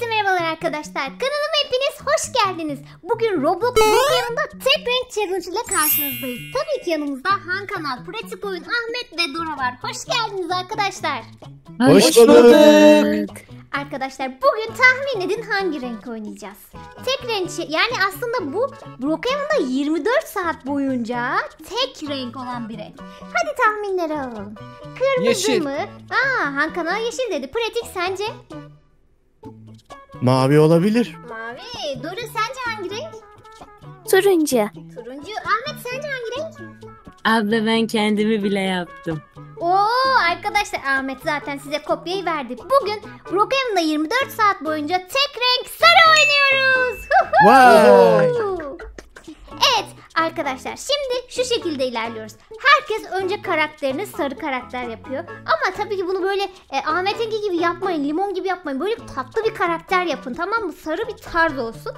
Herkese merhabalar arkadaşlar. Kanalıma hepiniz hoş geldiniz. Bugün Roblox yanında tek renk challenge ile karşınızdayız. Tabii ki yanımızda Han Kanal, Pratik Oyun, Ahmet ve Dora var. Hoş geldiniz arkadaşlar. Hoş bulduk. Arkadaşlar bugün tahmin edin hangi renk oynayacağız? Tek renk şey- yani aslında bu Brookhaven'da 24 saat boyunca tek renk olan bir renk. Hadi tahminleri alalım. Kırmızı Yeşil. mı? Aa Han Kanal yeşil dedi. Pratik sence? Mavi olabilir. Mavi. Dora sence hangi renk? Turuncu. Turuncu. Ahmet sence hangi renk? Abla ben kendimi bile yaptım. Oo arkadaşlar Ahmet zaten size kopyayı verdi. Bugün Brookhaven'da 24 saat boyunca tek renk sarı oynuyoruz. Vay. Arkadaşlar şimdi şu şekilde ilerliyoruz. Herkes önce karakterini sarı karakter yapıyor. Ama tabii ki bunu böyle e, Ahmet'inki gibi yapmayın, limon gibi yapmayın. Böyle tatlı bir karakter yapın tamam mı? Sarı bir tarz olsun.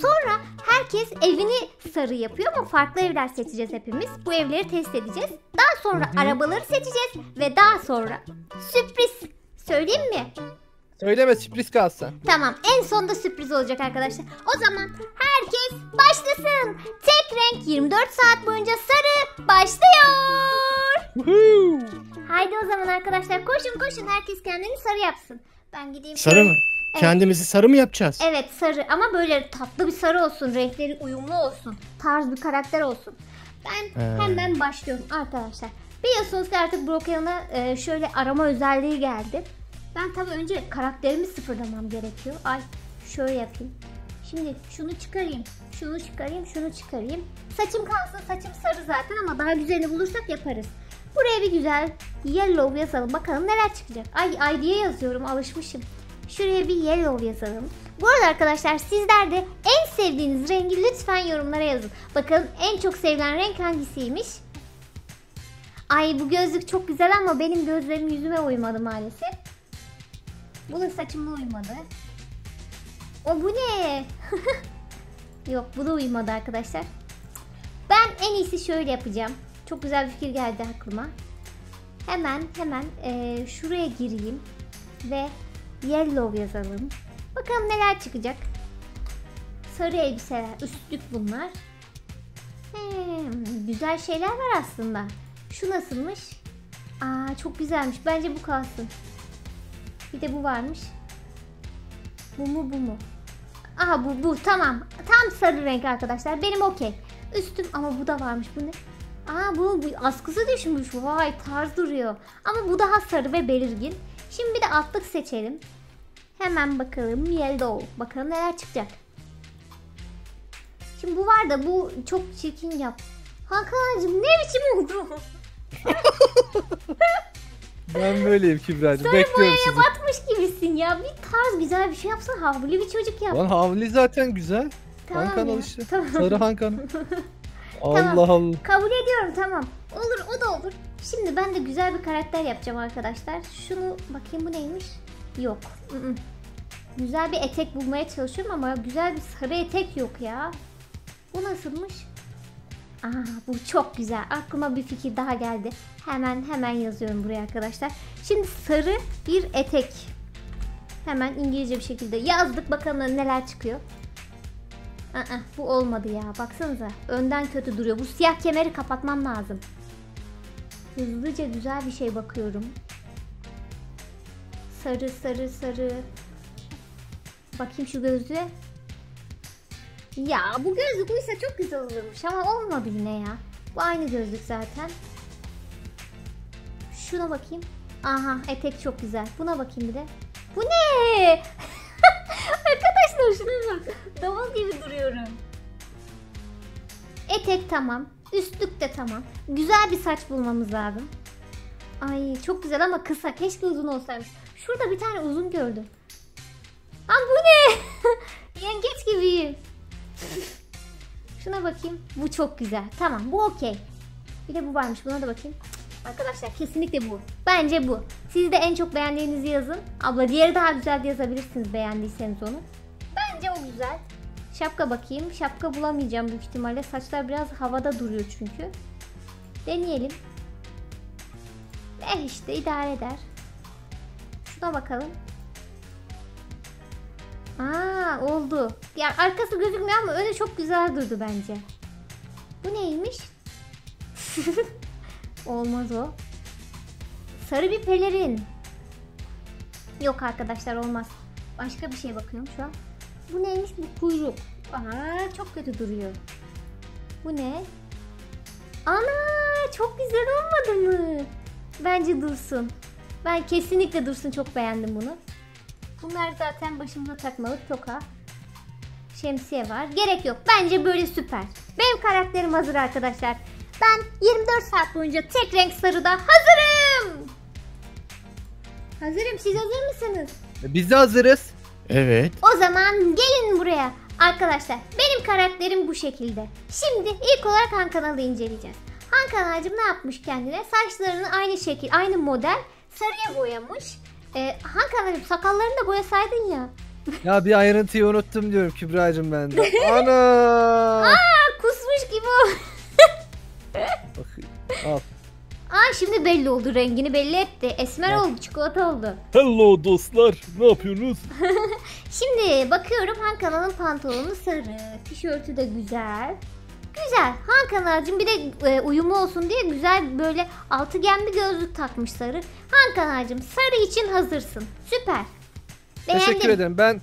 Sonra herkes evini sarı yapıyor ama farklı evler seçeceğiz hepimiz. Bu evleri test edeceğiz. Daha sonra arabaları seçeceğiz ve daha sonra sürpriz söyleyeyim mi? Söyleme sürpriz kalsın. Tamam en sonda sürpriz olacak arkadaşlar. O zaman herkes başlasın. Tek renk 24 saat boyunca sarı başlıyor. Woohoo. Haydi o zaman arkadaşlar koşun koşun herkes kendini sarı yapsın. Ben gideyim. Sarı mı? Evet. Kendimizi sarı mı yapacağız? Evet sarı ama böyle tatlı bir sarı olsun. Renkleri uyumlu olsun. Tarz bir karakter olsun. Ben He. hemen başlıyorum arkadaşlar. Biliyorsunuz ki artık Brookhaven'a e, şöyle arama özelliği geldi. Ben tabii önce karakterimi sıfırlamam gerekiyor. Ay şöyle yapayım. Şimdi şunu çıkarayım. Şunu çıkarayım, şunu çıkarayım. Saçım kalsın. Saçım sarı zaten ama daha güzelini bulursak yaparız. Buraya bir güzel yellow yazalım. Bakalım neler çıkacak. Ay ay diye yazıyorum. Alışmışım. Şuraya bir yellow yazalım. Bu arada arkadaşlar sizler de en sevdiğiniz rengi lütfen yorumlara yazın. Bakalım en çok sevilen renk hangisiymiş? Ay bu gözlük çok güzel ama benim gözlerim yüzüme uymadı maalesef. Bu da saçıma uymadı. O bu ne? Yok bu da uymadı arkadaşlar. Ben en iyisi şöyle yapacağım. Çok güzel bir fikir geldi aklıma. Hemen hemen eee, şuraya gireyim ve yellow yazalım. Bakalım neler çıkacak. Sarı elbiseler, üstlük bunlar. Hmm, güzel şeyler var aslında. Şu nasılmış? Aa çok güzelmiş. Bence bu kalsın. Bir de bu varmış. Bu mu bu mu? Aha bu bu tamam. Tam sarı renk arkadaşlar. Benim okey. Üstüm ama bu da varmış. Bu ne? Aa bu, bu askısı düşmüş. Vay tarz duruyor. Ama bu daha sarı ve belirgin. Şimdi bir de altlık seçelim. Hemen bakalım yellow. Bakalım neler çıkacak. Şimdi bu var da bu çok çirkin yap. Hakan'cığım ne biçim oldu? Ben böyleyim Kübra'cığım. Sarı Bekliyorum sizi. batmış gibisin ya. Bir tarz güzel bir şey yapsana. Havlu bir çocuk yap. Lan havli zaten güzel. Tamam han kanal ya, işte. tamam. Sarı han kanal. Tamam. Allah Allah. Kabul ediyorum tamam. Olur o da olur. Şimdi ben de güzel bir karakter yapacağım arkadaşlar. Şunu bakayım bu neymiş? Yok. ı-ı. Güzel bir etek bulmaya çalışıyorum ama güzel bir sarı etek yok ya. Bu nasılmış? Aa bu çok güzel. Aklıma bir fikir daha geldi. Hemen hemen yazıyorum buraya arkadaşlar. Şimdi sarı bir etek. Hemen İngilizce bir şekilde yazdık. Bakalım neler çıkıyor. Aa, bu olmadı ya. Baksanıza. Önden kötü duruyor. Bu siyah kemeri kapatmam lazım. Hızlıca güzel bir şey bakıyorum. Sarı sarı sarı. Bakayım şu gözlüğe. Ya bu gözlük uysa çok güzel olurmuş ama olmadı yine ya. Bu aynı gözlük zaten. Şuna bakayım. Aha etek çok güzel. Buna bakayım bir de. Bu ne? Arkadaşlar şuna bak. Davul gibi duruyorum. Etek tamam. Üstlük de tamam. Güzel bir saç bulmamız lazım. Ay çok güzel ama kısa. Keşke uzun olsaymış. Şurada bir tane uzun gördüm. Aa bu ne? Yengeç gibiyim. Şuna bakayım. Bu çok güzel. Tamam bu okey. Bir de bu varmış. Buna da bakayım. Arkadaşlar kesinlikle bu. Bence bu. Siz de en çok beğendiğinizi yazın. Abla diğeri daha güzel de yazabilirsiniz beğendiyseniz onu. Bence o güzel. Şapka bakayım. Şapka bulamayacağım büyük ihtimalle. Saçlar biraz havada duruyor çünkü. Deneyelim. Eh işte idare eder. Şuna bakalım. Aa oldu. Yani arkası gözükmüyor ama öyle çok güzel durdu bence. Bu neymiş? Olmaz o. Sarı bir pelerin. Yok arkadaşlar olmaz. Başka bir şey bakıyorum şu an. Bu neymiş bu kuyruk. Aa çok kötü duruyor. Bu ne? Ana çok güzel olmadı mı? Bence dursun. Ben kesinlikle dursun çok beğendim bunu. Bunlar zaten başımıza takmalık toka. Şemsiye var. Gerek yok. Bence böyle süper. Benim karakterim hazır arkadaşlar. Ben 24 saat boyunca tek renk sarıda hazırım. Hazırım. Siz hazır mısınız? E, Biz de hazırız. Evet. O zaman gelin buraya. Arkadaşlar benim karakterim bu şekilde. Şimdi ilk olarak Han kanalı inceleyeceğiz. Han kanalcım ne yapmış kendine? Saçlarını aynı şekil, aynı model sarıya boyamış. Ee, Han kanalcım sakallarını da boyasaydın ya. Ya bir ayrıntıyı unuttum diyorum Kübra'cığım ben de. Ana! Aa, kusmuş gibi o. Bak, al. Aa şimdi belli oldu rengini belli etti. Esmer Bak. oldu çikolata oldu. Hello dostlar. Ne yapıyorsunuz? Şimdi bakıyorum Han kanalın pantolonu sarı. Tişörtü de güzel. Güzel. Han kanalcım bir de e, uyumu olsun diye güzel böyle altıgen bir gözlük takmış sarı. Han kanalcım sarı için hazırsın. Süper. Beğendim. Teşekkür ederim. Ben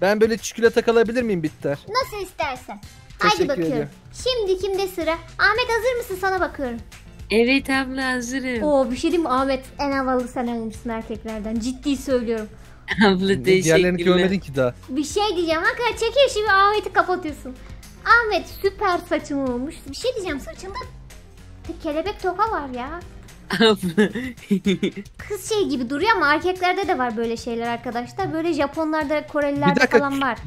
ben böyle çikolata kalabilir miyim bitter? Nasıl istersen. Haydi Teşekkür bakıyorum. ederim. Şimdi kimde sıra? Ahmet hazır mısın? Sana bakıyorum. Evet abla hazırım. Oo bir şey diyeyim mi? Ahmet en havalı sen olmuşsun erkeklerden. Ciddi söylüyorum. Abla Diğerlerini teşekkürler. görmedin ki daha. Bir şey diyeceğim. Hakikaten çekil şimdi Ahmet'i kapatıyorsun. Ahmet süper saçın olmuş. Bir şey diyeceğim saçında bir kelebek toka var ya. Kız şey gibi duruyor ama erkeklerde de var böyle şeyler arkadaşlar. Böyle Japonlarda, Bir Korelilerde dakika. falan var.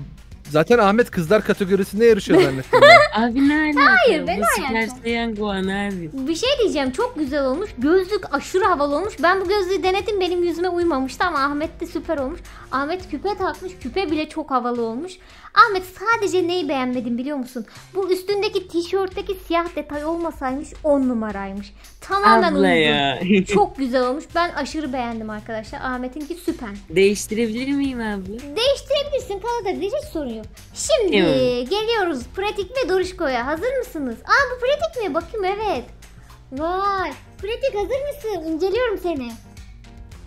Zaten Ahmet kızlar kategorisinde yarışıyor zannettim. ben. abi ne alaka? Hayır, ben Bu alakam. Süper Saiyan Gohan abi. Bir şey diyeceğim çok güzel olmuş. Gözlük aşırı havalı olmuş. Ben bu gözlüğü denedim benim yüzüme uymamıştı ama Ahmet de süper olmuş. Ahmet küpe takmış. Küpe bile çok havalı olmuş. Ahmet sadece neyi beğenmedim biliyor musun? Bu üstündeki tişörtteki siyah detay olmasaymış 10 numaraymış. Tamamen Abla uygun. ya. Çok güzel olmuş. Ben aşırı beğendim arkadaşlar. Ahmet'inki süper. Değiştirebilir miyim abla? Değiştirebilirsin kalabilir hiç sorun yok. Şimdi Evet. geliyoruz pratik ve Doruşko'ya. Hazır mısınız? Aa bu pratik mi? Bakayım evet. Vay. Pratik hazır mısın? İnceliyorum seni.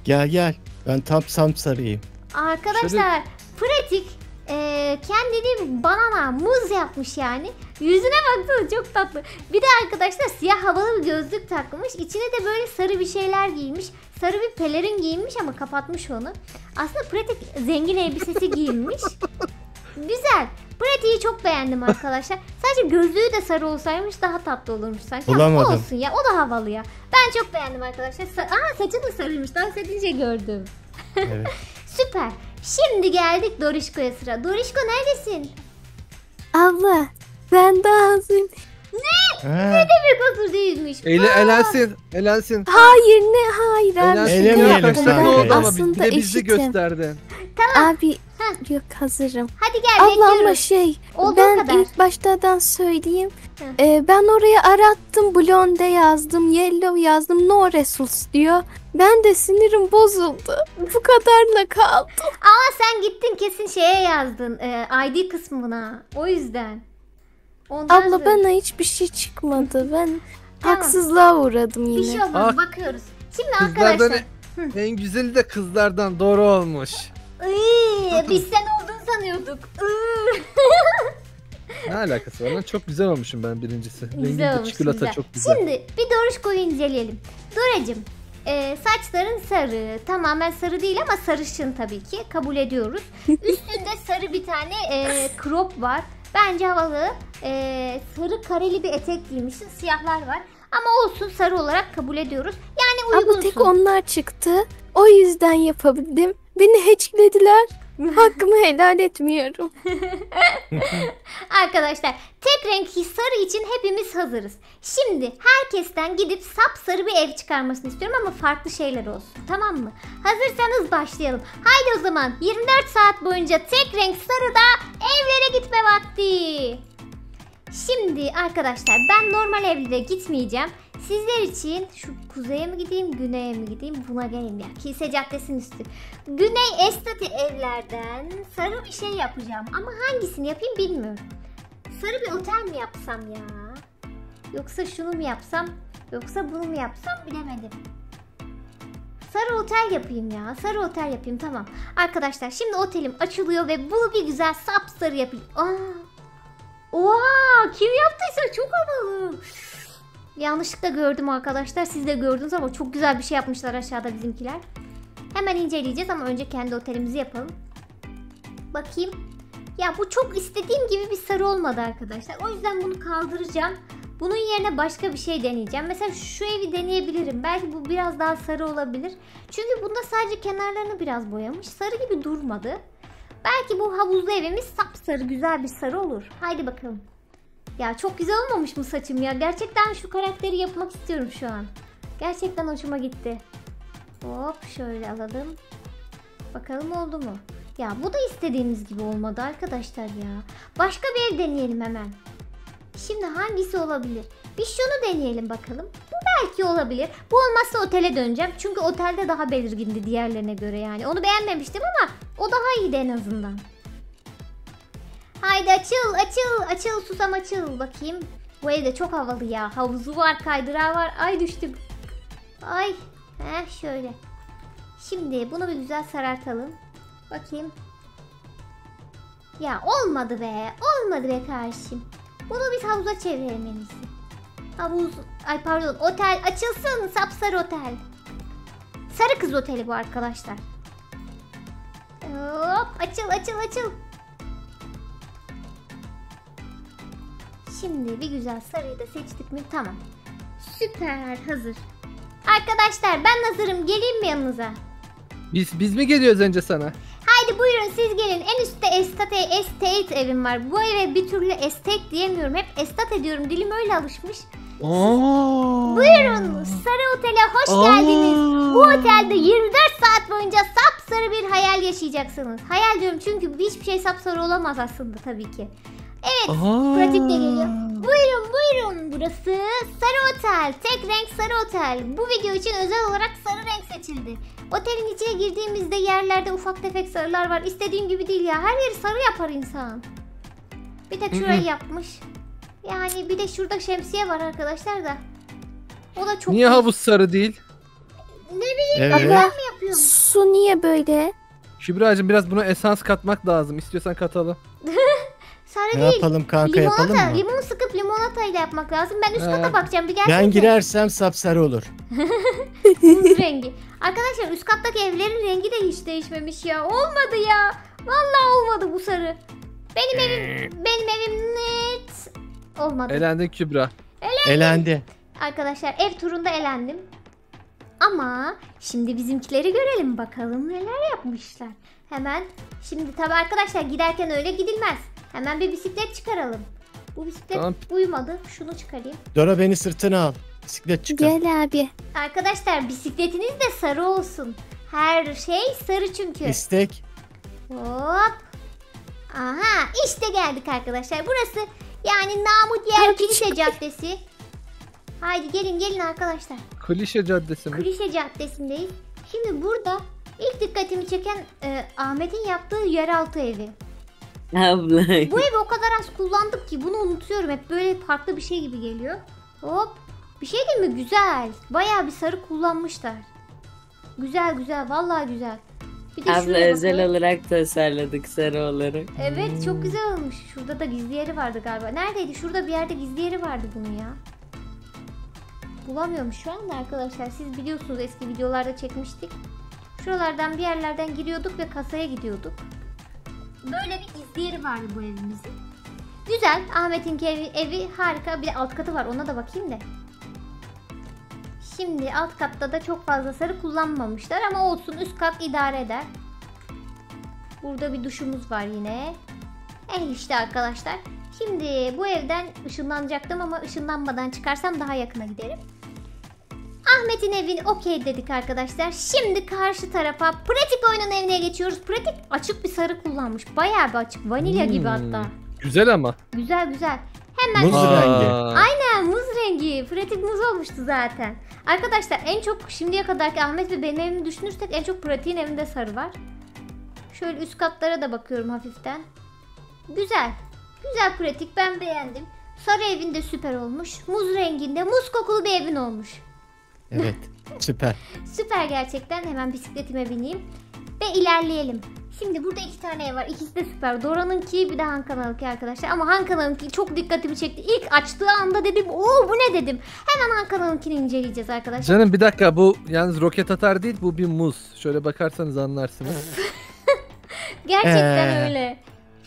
Gel gel. Ben tam sam sarıyım. Arkadaşlar pratik e, kendini banana muz yapmış yani. Yüzüne baksana çok tatlı. Bir de arkadaşlar siyah havalı bir gözlük takmış. İçine de böyle sarı bir şeyler giymiş. Sarı bir pelerin giymiş ama kapatmış onu. Aslında pratik zengin elbisesi giyinmiş. Güzel. Pratiği çok beğendim arkadaşlar. Sadece gözlüğü de sarı olsaymış daha tatlı olurmuş sanki. Ama Bulamadım. Olsun ya o da havalı ya. Ben çok beğendim arkadaşlar. Sa- Aa saçı da sarıymış. Dans edince gördüm. Evet. Süper. Şimdi geldik Dorişko'ya sıra. Dorişko neredesin? Abla ben daha hazırım. Ha, Bir kusur değilmiş. Eyle, elensin. Elensin. Hayır ne hayır Elensin. Elemeyelim Ya, sanki. ne oldu ama Aslında bir de bizi eşitim. gösterdin. Abi Heh. yok hazırım. Hadi gel Abla ama bekliyoruz. şey Olduğu ben kadar. ilk baştadan söyleyeyim. Ee, ben oraya arattım blonde yazdım yellow yazdım no results diyor. Ben de sinirim bozuldu. Bu kadarla kaldım. Ama sen gittin kesin şeye yazdın. e, ID kısmına. O yüzden. Ondan Abla sonra- bana hiçbir şey çıkmadı. Ben Tamam. haksızlığa uğradım Bir yine. şey olmaz Ah. bakıyoruz. Şimdi Kızlardan arkadaşlar. en güzeli de kızlardan doğru olmuş. Iy, biz sen olduğunu sanıyorduk. Ne alakası var lan? Çok güzel olmuşum ben birincisi. Güzel de olmuş çikolata güzel. çok güzel. Şimdi bir Doruşko'yu inceleyelim. Doracım e, saçların sarı. Tamamen sarı değil ama sarışın tabii ki. Kabul ediyoruz. Üstünde sarı bir tane e, crop var. Bence havalı. E, sarı kareli bir etek giymişsin. Siyahlar var. Ama olsun sarı olarak kabul ediyoruz. Yani uygunsun. Abla tek onlar çıktı. O yüzden yapabildim. Beni hatchlediler. Hakkımı helal etmiyorum. Arkadaşlar tek renk sarı için hepimiz hazırız. Şimdi herkesten gidip sapsarı bir ev çıkarmasını istiyorum ama farklı şeyler olsun. Tamam mı? Hazırsanız başlayalım. Haydi o zaman 24 saat boyunca tek renk sarıda evlere gitme vakti. Şimdi arkadaşlar ben normal evlere gitmeyeceğim. Sizler için şu kuzeye mi gideyim, güneye mi gideyim buna gelin ya. Kilise Caddesi'nin üstü. Güney Estati evlerden sarı bir şey yapacağım. Ama hangisini yapayım bilmiyorum. Sarı bir otel mi yapsam ya? Yoksa şunu mu yapsam? Yoksa bunu mu yapsam bilemedim. Sarı otel yapayım ya. Sarı otel yapayım tamam. Arkadaşlar şimdi otelim açılıyor ve bunu bir güzel sapsarı yapayım. Aa! Oha! Kim yaptıysa çok havalı. Yanlışlıkla gördüm arkadaşlar. Siz de gördünüz ama çok güzel bir şey yapmışlar aşağıda bizimkiler. Hemen inceleyeceğiz ama önce kendi otelimizi yapalım. Bakayım. Ya bu çok istediğim gibi bir sarı olmadı arkadaşlar. O yüzden bunu kaldıracağım. Bunun yerine başka bir şey deneyeceğim. Mesela şu evi deneyebilirim. Belki bu biraz daha sarı olabilir. Çünkü bunda sadece kenarlarını biraz boyamış. Sarı gibi durmadı. Belki bu havuzlu evimiz sapsarı güzel bir sarı olur. Haydi bakalım. Ya çok güzel olmamış mı saçım ya? Gerçekten şu karakteri yapmak istiyorum şu an. Gerçekten hoşuma gitti. Hop şöyle alalım. Bakalım oldu mu? Ya bu da istediğimiz gibi olmadı arkadaşlar ya. Başka bir ev deneyelim hemen. Şimdi hangisi olabilir? Bir şunu deneyelim bakalım. Bu belki olabilir. Bu olmazsa otele döneceğim. Çünkü otelde daha belirgindi diğerlerine göre yani. Onu beğenmemiştim ama o daha iyiydi en azından. Haydi açıl açıl açıl susam açıl bakayım. Bu evde çok havalı ya. Havuzu var kaydırağı var. Ay düştüm. Ay. Heh şöyle. Şimdi bunu bir güzel sarartalım. Bakayım. Ya olmadı be. Olmadı be kardeşim. Bunu biz havuza çevirelim en iyisi. Havuz, ay pardon otel açılsın sapsarı otel. Sarı kız oteli bu arkadaşlar. Hop açıl açıl açıl. Şimdi bir güzel sarıyı da seçtik mi? Tamam. Süper hazır. Arkadaşlar ben hazırım. Geleyim mi yanınıza? Biz biz mi geliyoruz önce sana? Haydi buyurun siz gelin. En üstte estate, estate evim var. Bu eve bir türlü estate diyemiyorum. Hep estate diyorum. Dilim öyle alışmış. Oo. Buyurun Sarı Otel'e hoş Aa. geldiniz. Bu otelde 24 saat boyunca sapsarı bir hayal yaşayacaksınız. Hayal diyorum çünkü hiçbir şey sapsarı olamaz aslında tabii ki. Evet Aa. pratik de geliyor. Buyurun buyurun burası Sarı Otel. Tek renk Sarı Otel. Bu video için özel olarak sarı renk seçildi. Otelin içine girdiğimizde yerlerde ufak tefek sarılar var. İstediğim gibi değil ya. Her yeri sarı yapar insan. Bir tek şurayı yapmış. Yani bir de şurada şemsiye var arkadaşlar da. O da çok Niye havuz sarı değil? Ne bileyim Evet. ben mi yapıyorum? Su niye böyle? Kübra'cığım biraz buna esans katmak lazım. İstiyorsan katalım. Sarı Ne değil. yapalım kanka limonata, yapalım mı? limon sıkıp limonata ile yapmak lazım. Ben üst kata bakacağım. Bir gelsene. Ben girersem sapsarı olur. Buz rengi. Arkadaşlar üst kattaki evlerin rengi de hiç değişmemiş ya. Olmadı ya. Vallahi olmadı bu sarı. Benim evim benim evim net olmadı. Elendin Kübra. Elendi. Arkadaşlar ev turunda elendim. Ama şimdi bizimkileri görelim bakalım neler yapmışlar. Hemen şimdi tabi arkadaşlar giderken öyle gidilmez. Hemen bir bisiklet çıkaralım. Bu bisiklet Tamam. uymadı. Şunu çıkarayım. Dora beni sırtına al. Bisiklet çıkar. Gel abi. Arkadaşlar bisikletiniz de sarı olsun. Her şey sarı çünkü. İstek. Hop. Aha işte geldik arkadaşlar. Burası yani namı diğer Hadi kilise çık. caddesi. Haydi gelin gelin arkadaşlar. Klişe caddesi mi? Klişe Caddesi'ndeyiz. Şimdi burada ilk dikkatimi çeken e, Ahmet'in yaptığı yeraltı evi. Abla. Bu evi o kadar az kullandık ki bunu unutuyorum. Hep böyle farklı bir şey gibi geliyor. Hop. Bir şey değil mi? Güzel. Bayağı bir sarı kullanmışlar. Güzel güzel. Vallahi güzel. Bir de Abla özel bakalım. olarak tasarladık sarı olarak. Evet çok güzel olmuş. Şurada da gizli yeri vardı galiba. Neredeydi? Şurada bir yerde gizli yeri vardı bunun ya. Bulamıyorum şu anda arkadaşlar. Siz biliyorsunuz eski videolarda çekmiştik. Şuralardan bir yerlerden giriyorduk ve kasaya gidiyorduk. Böyle bir gizli yeri vardı bu evimizin. Güzel. Ahmet'in evi, evi harika. Bir de alt katı var. Ona da bakayım da. Şimdi alt katta da çok fazla sarı kullanmamışlar ama olsun üst kat idare eder. Burada bir duşumuz var yine. Eh işte arkadaşlar. Şimdi bu evden ışınlanacaktım ama ışınlanmadan çıkarsam daha yakına giderim. Ahmet'in evini okey dedik arkadaşlar. Şimdi karşı tarafa pratik oyunun evine geçiyoruz. Pratik açık bir sarı kullanmış. Bayağı bir açık. Vanilya gibi Hmm. hatta. Güzel ama. Güzel güzel. Hemen Muz rengi. Aynen muz rengi. Pratik muz olmuştu zaten. Arkadaşlar en çok şimdiye kadarki Ahmet ve benim evimi düşünürsek en çok pratiğin evinde sarı var. Şöyle üst katlara da bakıyorum hafiften. Güzel. Güzel pratik ben beğendim. Sarı evinde süper olmuş. Muz renginde muz kokulu bir evin olmuş. Evet. Süper. Süper gerçekten. Hemen bisikletime bineyim. Ve ilerleyelim. Şimdi burada iki tane ev var. İkisi de süper. Dora'nınki bir de Han kanalınki arkadaşlar. Ama Han kanalınki çok dikkatimi çekti. İlk açtığı anda dedim o bu ne dedim. Hemen Han kanalınkini inceleyeceğiz arkadaşlar. Canım bir dakika bu yalnız roket atar değil bu bir muz. Şöyle bakarsanız anlarsınız. Gerçekten Ee. öyle.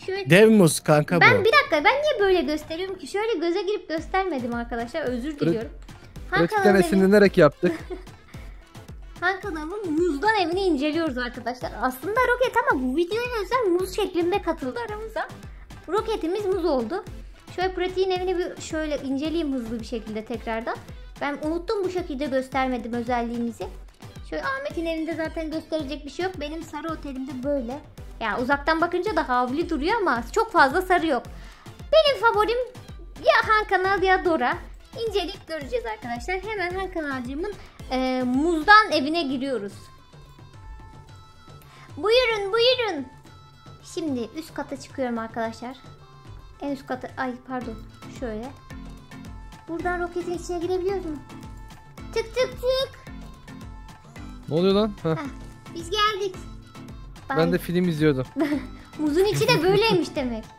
Şöyle Dev muz kanka ben bu. bir dakika ben niye böyle gösteriyorum ki? Şöyle göze girip göstermedim arkadaşlar. Özür diliyorum. Pratikten esinlenerek yaptık. Han kanalın muzdan evini inceliyoruz arkadaşlar. Aslında roket ama bu videoya özel muz şeklinde katıldı aramıza. Roketimiz muz oldu. Şöyle pratiğin evini bir şöyle inceleyeyim hızlı bir şekilde tekrardan. Ben unuttum bu şekilde göstermedim özelliğimizi. Şöyle Ahmet'in evinde zaten gösterecek bir şey yok. Benim sarı otelimde böyle. Ya uzaktan bakınca da havli duruyor ama çok fazla sarı yok. Benim favorim ya Han Kanal ya Dora. İnceleyip göreceğiz arkadaşlar. Hemen Han Kanalcığımın e, muzdan evine giriyoruz. Buyurun buyurun. Şimdi üst kata çıkıyorum arkadaşlar. En üst kata ay pardon şöyle. Buradan roketin içine girebiliyoruz mu? Tık tık tık. Ne oluyor lan? Heh, Biz geldik. ben Bay- de film izliyordum. Muzun içi de böyleymiş demek.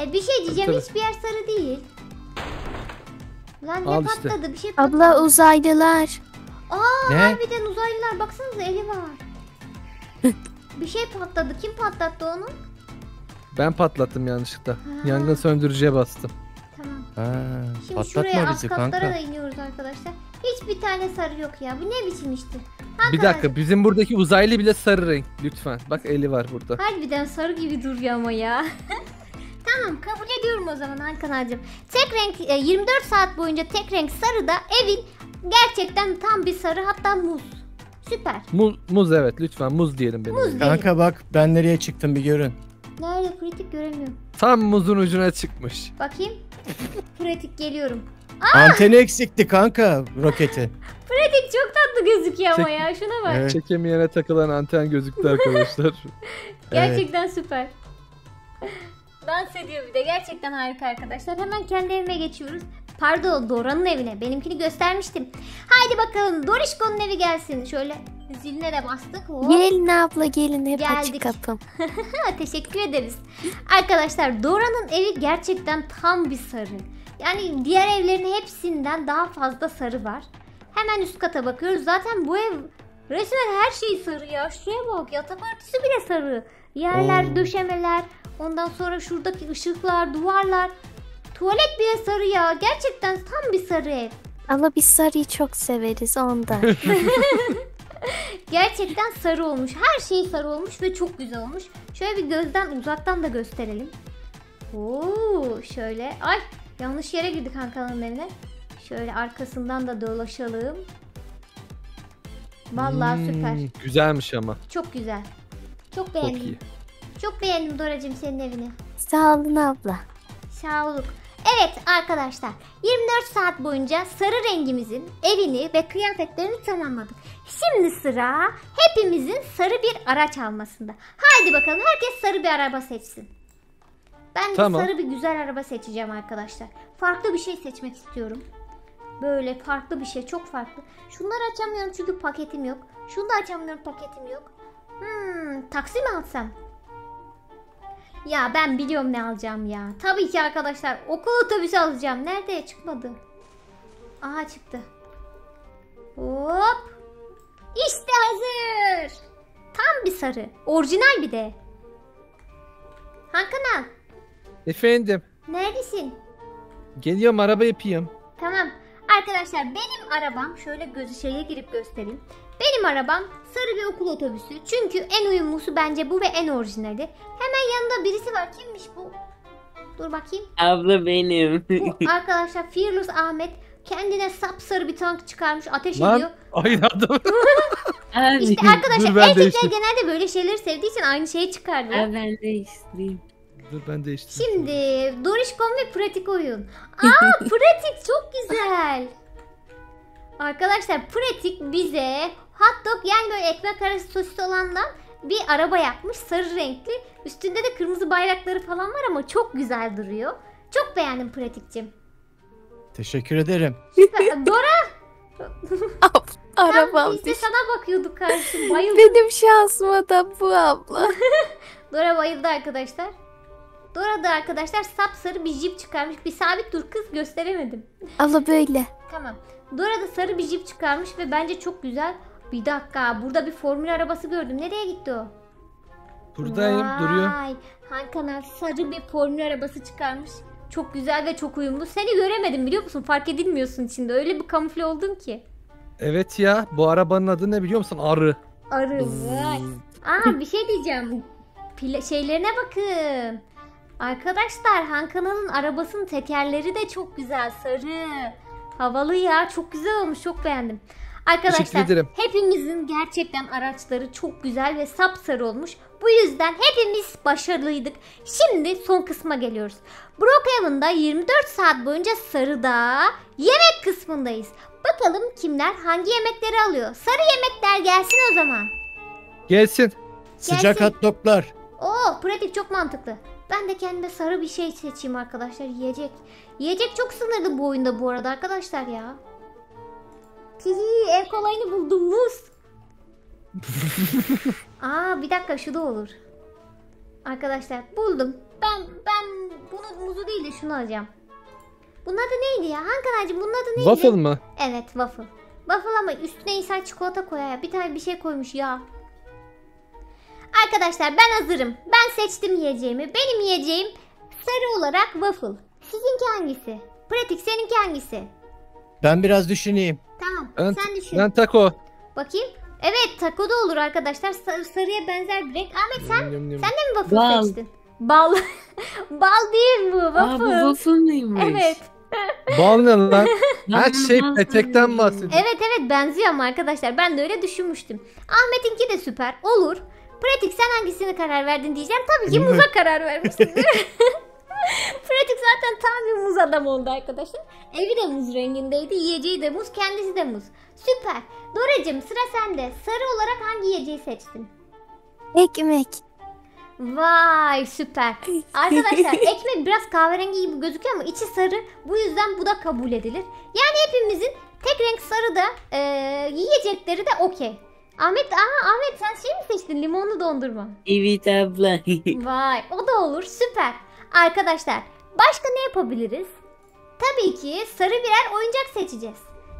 E, bir şey diyeceğim Tabii. hiçbir yer sarı değil. Lan ne Al işte. patladı bir şey patladı. Abla uzaylılar. Aa Ne? harbiden uzaylılar baksanıza eli var. bir şey patladı. Kim patlattı onu? Ben patlattım yanlışlıkla. Ha. Yangın söndürücüye bastım. Tamam. Ha, Şimdi şuraya patlatma alt bizi katlara kanka. da iniyoruz arkadaşlar. Hiçbir tane sarı yok ya. Bu ne biçim iştir? Bir dakika bizim buradaki uzaylı bile sarı renk lütfen. Bak eli var burada. Harbiden sarı gibi duruyor ama ya. tamam kabul ediyorum o zaman ağacım. Tek renk e, 24 saat boyunca tek renk sarı da evin gerçekten tam bir sarı hatta muz. Süper. Muz, muz evet lütfen muz diyelim benim. Muz değil. Kanka bak ben nereye çıktım bir görün. Nerede kritik göremiyorum. Tam muzun ucuna çıkmış. Bakayım. pratik geliyorum. Anteni eksikti kanka roketi. Pratik çok tatlı gözüküyor ama Çek- ya şuna bak. Evet. Çekemeyene takılan anten gözüktü arkadaşlar. Gerçekten süper. Dans ediyor bir de. Gerçekten harika arkadaşlar. Hemen kendi evime geçiyoruz. Pardon Dora'nın evine. Benimkini göstermiştim. Haydi bakalım Dorişko'nun evi gelsin. Şöyle ziline de bastık. Hop. Gelin abla gelin hep Geldik. açık kapım. Teşekkür ederiz. Arkadaşlar Dora'nın evi gerçekten tam bir sarı. Yani diğer evlerin hepsinden daha fazla sarı var. Hemen üst kata bakıyoruz. Zaten bu ev resmen her şey sarı ya. Şuraya bak yatak örtüsü bile sarı. Yerler, Oo. döşemeler. Ondan sonra şuradaki ışıklar, duvarlar. Tuvalet bile sarı ya. Gerçekten tam bir sarı ev. Ama biz sarıyı çok severiz ondan. Gerçekten sarı olmuş. Her şey sarı olmuş ve çok güzel olmuş. Şöyle bir gözden uzaktan da gösterelim. Oo, şöyle. Ay yanlış yere girdik Hankan'ın evine. Şöyle arkasından da dolaşalım. Vallahi Hmm, süper. Güzelmiş ama. Çok güzel. Çok Çok beğendim. iyi. Çok beğendim Doracığım senin evini. Sağ olun abla. Sağ olun. Evet arkadaşlar 24 saat boyunca sarı rengimizin evini ve kıyafetlerini tamamladık. Şimdi sıra hepimizin sarı bir araç almasında. Haydi bakalım herkes sarı bir araba seçsin. Ben de Tamam. sarı bir güzel araba seçeceğim arkadaşlar. Farklı bir şey seçmek istiyorum. Böyle farklı bir şey çok farklı. Şunları açamıyorum çünkü paketim yok. Şunu da açamıyorum paketim yok. Hmm, taksi mi alsam? Ya ben biliyorum ne alacağım ya. Tabii ki arkadaşlar okul otobüsü alacağım. Nerede? Çıkmadı. Aha çıktı. Hop. İşte hazır. Tam bir sarı. Orijinal bir de. Hakan Efendim. neredesin? Geliyorum araba yapayım. Tamam. Arkadaşlar benim arabam şöyle gözü şeye girip göstereyim. Benim arabam sarı bir okul otobüsü. Çünkü en uyumlusu bence bu ve en orijinali. Hemen yanında birisi var. Kimmiş bu? Dur bakayım. Abla benim. Bu arkadaşlar Fearless Ahmet kendine sapsarı bir tank çıkarmış ateş Lan ediyor. aynı adam. İşte arkadaşlar Dur, erkekler değiştireyim. genelde böyle şeyleri sevdiği için aynı şeyi. Abi ben de isteyeyim. Dur ben değiştireyim. Şimdi Dorişkon ve pratik oyun. Aa pratik çok güzel. Arkadaşlar pratik bize hot dog yani böyle ekmek arası sosis olandan bir araba yapmış sarı renkli. Üstünde de kırmızı bayrakları falan var ama çok güzel duruyor. Çok beğendim pratikçim. Teşekkür ederim. Süper. Dora tam Arabam biz de sana bakıyorduk karşı. Bayıldım. Benim şansıma da bu abla. Dora bayıldı arkadaşlar. Dora da arkadaşlar sapsarı bir jip çıkarmış. Bir sabit dur kız gösteremedim. Abla böyle. Tamam. Dora da sarı bir jip çıkarmış ve bence çok güzel. Bir dakika burada bir formül arabası gördüm. Nereye gitti o? Buradayım duruyor. Vay, Hakan abi sarı bir formül arabası çıkarmış. Çok güzel ve çok uyumlu. Seni göremedim biliyor musun? Fark edilmiyorsun içinde. Öyle bir kamufle oldun ki. Evet ya bu arabanın adı ne biliyor musun? Arı. Arı. Vay. Aa bir şey diyeceğim. Pila- şeylerine bakın. Arkadaşlar Han kanalın arabasının tekerleri de çok güzel sarı. Havalı ya çok güzel olmuş çok beğendim. Arkadaşlar hepimizin gerçekten araçları çok güzel ve sapsarı olmuş. Bu yüzden hepimiz başarılıydık. Şimdi son kısma geliyoruz. Brookhaven'da 24 saat boyunca sarıda yemek kısmındayız. Bakalım kimler hangi yemekleri alıyor. Sarı yemekler gelsin o zaman. Gelsin. Sıcak hot doglar. Oo pratik çok mantıklı. Ben de kendime sarı bir şey seçeyim arkadaşlar yiyecek. Yiyecek çok sınırlı bu oyunda bu arada arkadaşlar ya. Hihi en kolayını buldum muz. Aa bir dakika şu da olur. Arkadaşlar buldum. Ben ben bunu muzu değil de şunu alacağım. Bunun adı neydi ya? Hankanacığım bunun adı neydi? Waffle mı? Evet waffle. Waffle ama üstüne insan çikolata koyar ya. Bir tane bir şey koymuş ya. Arkadaşlar ben hazırım. Ben seçtim yiyeceğimi. Benim yiyeceğim sarı olarak waffle. Sizinki hangisi? Pratik seninki hangisi? Ben biraz düşüneyim. Tamam Ben, sen düşün. ben taco. Bakayım. Evet taco da olur arkadaşlar. Sar- sarıya benzer bir renk. Ahmet sen, Yum, yum, yum. sen de mi waffle Bal. seçtin? Bal. Bal değil bu Aa bu waffle mıymış? Evet. Bal ne lan? Ben Her şey nasıl petekten bahsediyor. Evet evet benziyor ama arkadaşlar ben de öyle düşünmüştüm. Ahmet'inki de süper olur. Pratik sen hangisine karar verdin diyeceğim. Tabii ki muza karar vermişsin. Pratik zaten tam bir muz adam oldu arkadaşlar. Evi de muz rengindeydi. Yiyeceği de muz. Kendisi de muz. Süper. Doracığım sıra sende. Sarı olarak hangi yiyeceği seçtin? Ekmek. Vay süper. Arkadaşlar ekmek biraz kahverengi gibi gözüküyor ama içi sarı. Bu yüzden bu da kabul edilir. Yani hepimizin tek renk sarı da e, yiyecekleri de okey. Ahmet, aha Ahmet sen şey mi seçtin? Limonlu dondurma. Evet abla. Vay o da olur süper. Arkadaşlar başka ne yapabiliriz? Tabii ki sarı birer oyuncak seçeceğiz.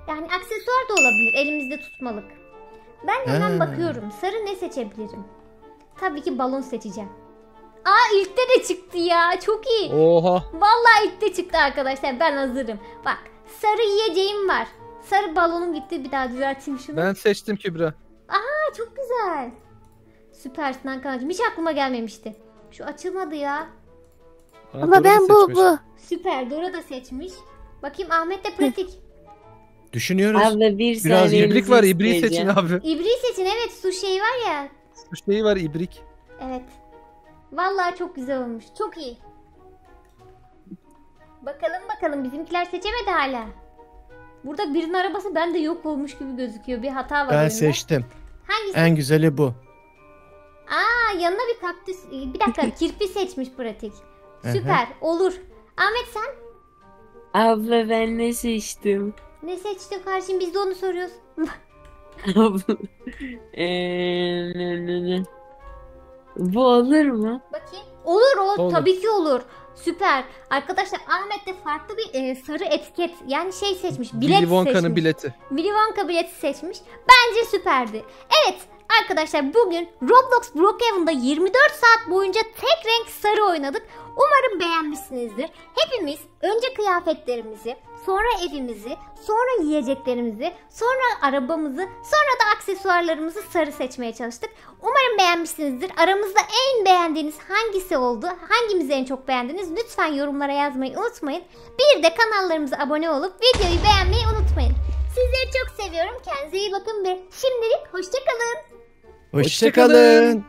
Yani aksesuar da olabilir elimizde tutmalık. Ben hemen bakıyorum sarı ne seçebilirim? Tabii ki balon seçeceğim. Aa ilkte de çıktı ya çok iyi. Oha. Vallahi ilkte çıktı arkadaşlar ben hazırım. Bak sarı yiyeceğim var. Sarı balonum gitti bir daha düzelteyim şunu. Ben seçtim Kübra. Aa çok güzel. Süpersin Hakan'cığım hiç aklıma gelmemişti. Şu açılmadı ya. Ama ben bu seçmiş. bu. Süper Dora da seçmiş. Bakayım Ahmet de pratik. Düşünüyoruz. abla bir Biraz. İbrik var ibriği seçin abi. İbriği seçin evet su şeyi var ya. Şu şeyi var ibrik. Evet. Vallahi çok güzel olmuş. Çok iyi. Bakalım bakalım bizimkiler seçemedi hala. Burada birinin arabası bende yok olmuş gibi gözüküyor. Bir hata var Ben oyunda. seçtim. Hangisi? En güzeli bu. Aa yanına bir kaktüs. Bir dakika kirpi seçmiş pratik. Süper olur. Ahmet sen Abla ben ne seçtim? ne seçtin kardeşim biz de onu soruyoruz. Abla. Eee, ne, ne, ne. Bu olur mu? Bakayım. Olur o Olur. tabii ki olur. Süper. Arkadaşlar Ahmet de farklı bir e, sarı etiket yani şey seçmiş. Bilet Willy Wonka'nın seçmiş. bileti. Willy Wonka bileti seçmiş. Bence süperdi. Evet arkadaşlar bugün Roblox Brookhaven'da 24 saat boyunca tek renk sarı oynadık. Umarım beğenmişsinizdir. Hepimiz önce kıyafetlerimizi, sonra evimizi, sonra yiyeceklerimizi, sonra arabamızı, sonra da aksesuarlarımızı sarı seçmeye çalıştık. Umarım beğenmişsinizdir. Aramızda en beğendiğiniz hangisi oldu? Hangimizi en çok beğendiniz? Lütfen yorumlara yazmayı unutmayın. Bir de kanallarımıza abone olup videoyu beğenmeyi unutmayın. Sizleri çok seviyorum. Kendinize iyi bakın ve şimdilik hoşçakalın. Hoşçakalın.